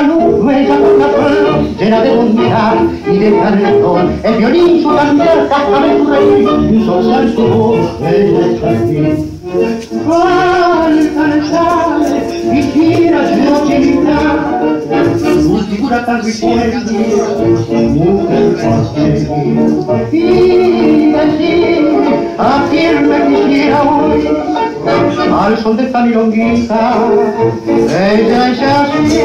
la luz bella con la flor llena de bondad y de perdón. El violín su cantar, cascabel su reír y soltar su voz en el jardín. Falta el sal, quisiera yo gritar, tu figura tan risueña, mujer para. Y decir al son de esta milonguita, ella es así.